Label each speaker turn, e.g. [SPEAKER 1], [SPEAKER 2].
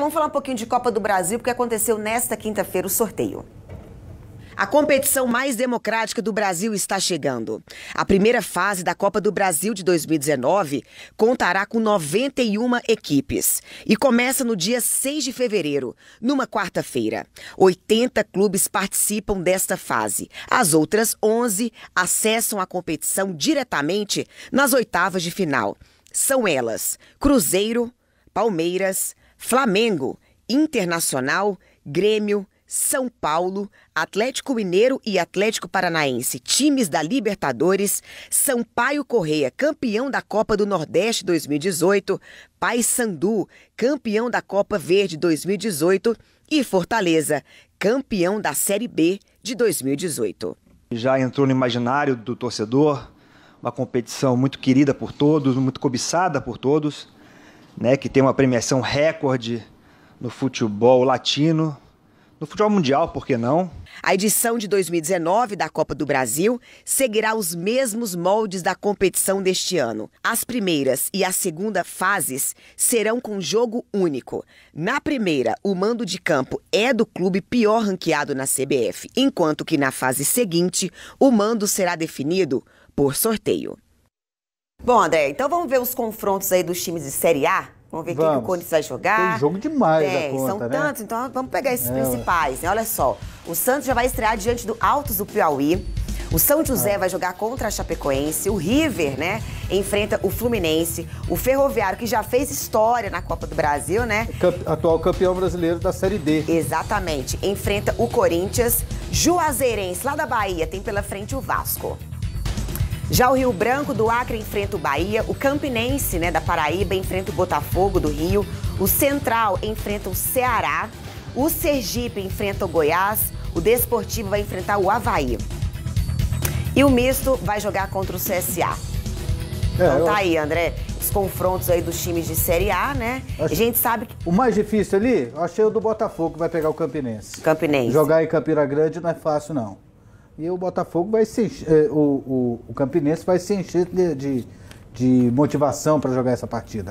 [SPEAKER 1] Vamos falar um pouquinho de Copa do Brasil, porque aconteceu nesta quinta-feira o sorteio. A competição mais democrática do Brasil está chegando. A primeira fase da Copa do Brasil de 2019 contará com 91 equipes e começa no dia 6 de fevereiro, numa quarta-feira. 80 clubes participam desta fase. As outras 11 acessam a competição diretamente nas oitavas de final. São elas: Cruzeiro, Palmeiras, Flamengo, Internacional, Grêmio, São Paulo, Atlético Mineiro e Atlético Paranaense, times da Libertadores, Sampaio Correia, campeão da Copa do Nordeste 2018, Paysandu, campeão da Copa Verde 2018 e Fortaleza, campeão da Série B de 2018.
[SPEAKER 2] Já entrou no imaginário do torcedor, uma competição muito querida por todos, muito cobiçada por todos né, que tem uma premiação recorde no futebol latino, no futebol mundial, por que não?
[SPEAKER 1] A edição de 2019 da Copa do Brasil seguirá os mesmos moldes da competição deste ano. As primeiras e a segunda fases serão com jogo único. Na primeira, o mando de campo é do clube pior ranqueado na CBF, enquanto que na fase seguinte, o mando será definido por sorteio. Bom, André, então vamos ver os confrontos aí dos times de Série A? Vamos ver quem que o Corinthians vai jogar.
[SPEAKER 3] Tem jogo demais
[SPEAKER 1] é,
[SPEAKER 3] conta,
[SPEAKER 1] São
[SPEAKER 3] né?
[SPEAKER 1] tantos, então vamos pegar esses é, principais, né? Olha só, o Santos já vai estrear diante do Altos do Piauí. O São José é. vai jogar contra a Chapecoense. O River, né, enfrenta o Fluminense. O Ferroviário, que já fez história na Copa do Brasil, né?
[SPEAKER 3] Atual campeão brasileiro da Série D.
[SPEAKER 1] Exatamente. Enfrenta o Corinthians. Juazeirense, lá da Bahia, tem pela frente o Vasco. Já o Rio Branco do Acre enfrenta o Bahia, o Campinense, né, da Paraíba, enfrenta o Botafogo do Rio, o Central enfrenta o Ceará, o Sergipe enfrenta o Goiás, o Desportivo vai enfrentar o Havaí. E o Misto vai jogar contra o CSA. É, então tá aí, André, os confrontos aí dos times de Série A, né?
[SPEAKER 3] a gente sabe que... O mais difícil ali, eu achei o do Botafogo que vai pegar o Campinense.
[SPEAKER 1] Campinense.
[SPEAKER 3] Jogar em Campina Grande não é fácil, não. E o Botafogo vai se encher, eh, o, o, o Campinense vai se encher de, de, de motivação para jogar essa partida.